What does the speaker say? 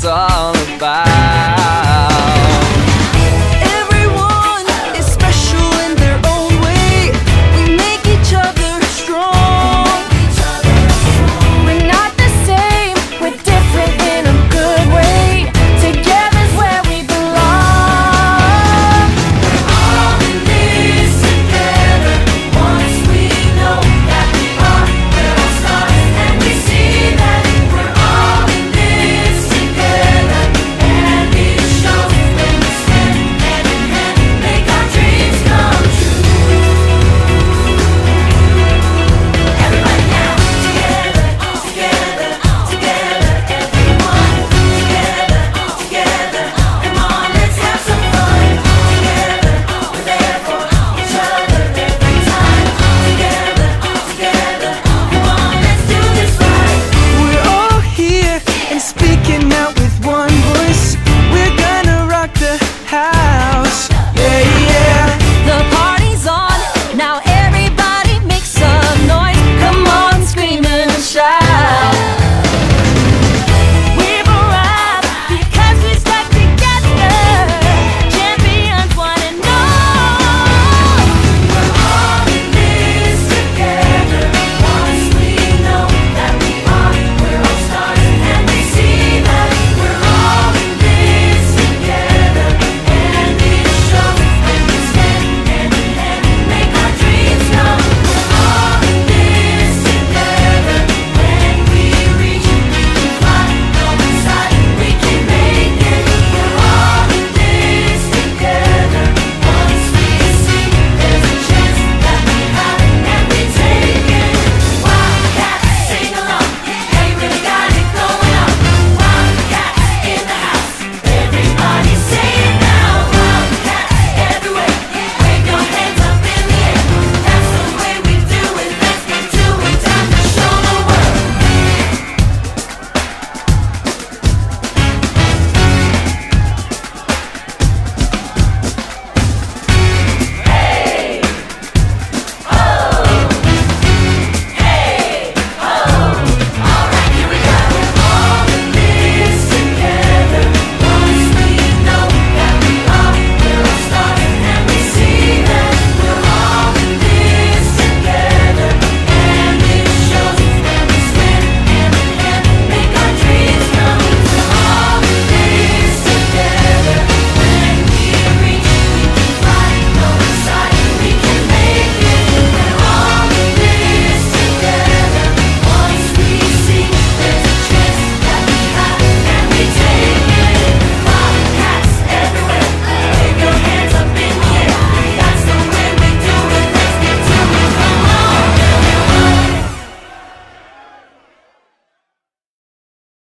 song